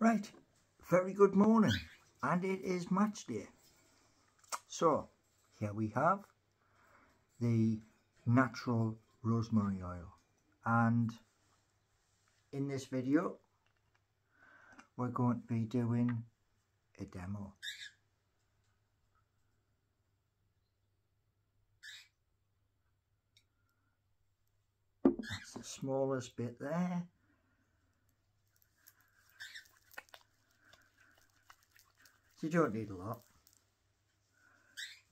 Right, very good morning and it is match day. So here we have the natural rosemary oil and in this video we're going to be doing a demo. That's the smallest bit there. So you don't need a lot.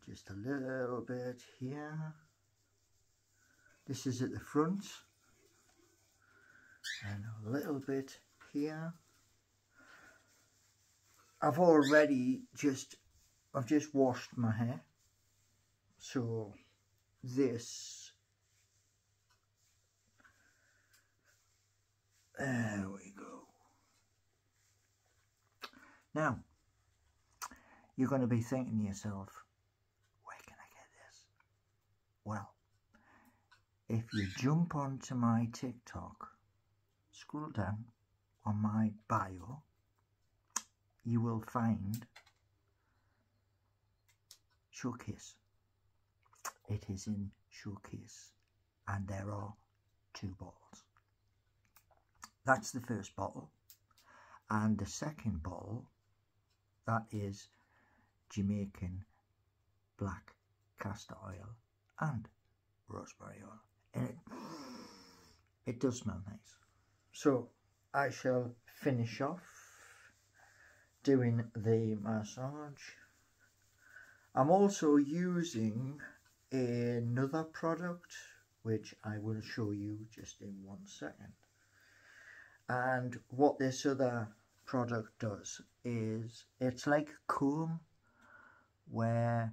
Just a little bit here. This is at the front. And a little bit here. I've already just, I've just washed my hair. So this, there we go. Now, you're going to be thinking to yourself, where can I get this? Well, if you jump onto my TikTok, scroll down on my bio, you will find showcase. It is in showcase and there are two bottles. That's the first bottle and the second bottle that is Jamaican black castor oil and rosemary oil. And it, it does smell nice. So I shall finish off doing the massage. I'm also using another product which I will show you just in one second. And what this other product does is it's like comb where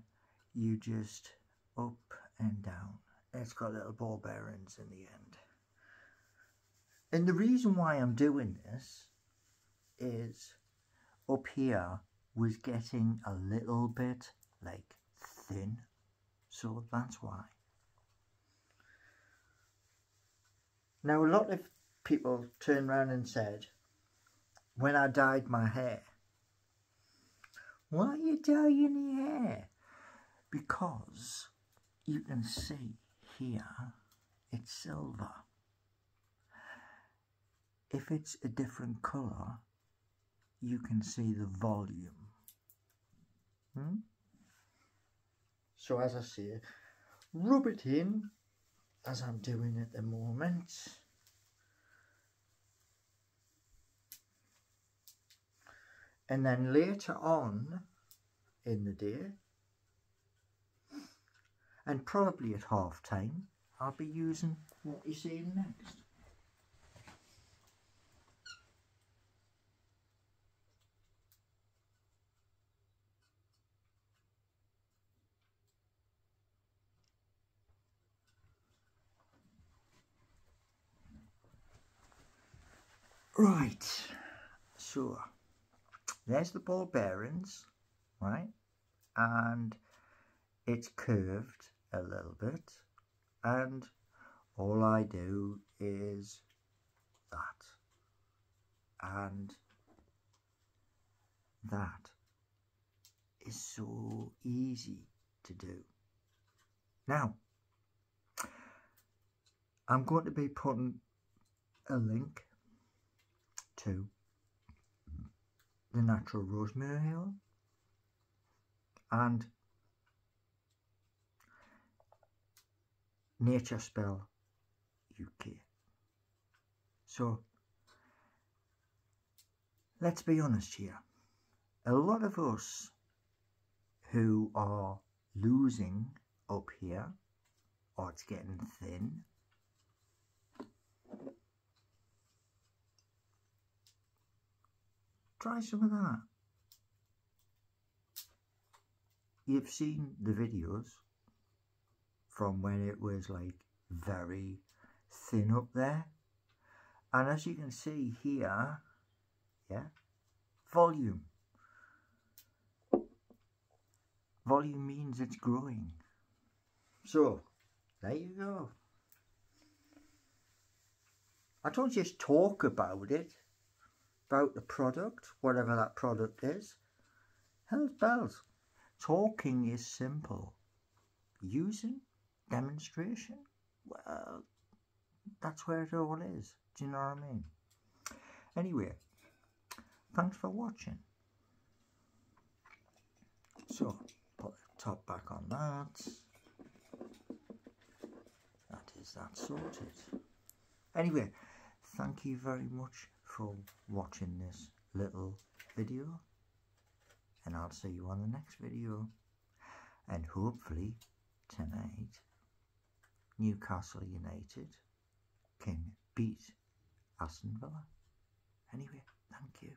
you just up and down. It's got little ball bearings in the end. And the reason why I'm doing this is up here was getting a little bit like thin. So that's why. Now a lot of people turned around and said, when I dyed my hair, why are you dyeing your hair? Because you can see here it's silver. If it's a different colour, you can see the volume. Hmm? So as I say, rub it in as I'm doing at the moment. And then later on in the day and probably at half time I'll be using what you see next. Right, so there's the ball bearings, right? And it's curved a little bit. And all I do is that. And that is so easy to do. Now, I'm going to be putting a link to the natural rosemary oil and Nature Spell UK. So let's be honest here. A lot of us who are losing up here or it's getting thin Try some of that. You've seen the videos from when it was like very thin up there. And as you can see here, yeah, volume. Volume means it's growing. So, there you go. I don't just talk about it. About the product, whatever that product is, hell's bells. Talking is simple. Using demonstration, well, that's where it all is. Do you know what I mean? Anyway, thanks for watching. So, put the top back on that. That is that sorted. Anyway, thank you very much for watching this little video. And I'll see you on the next video. And hopefully, tonight, Newcastle United can beat Aston Villa. Anyway, thank you.